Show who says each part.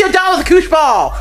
Speaker 1: you're down with a koosh ball.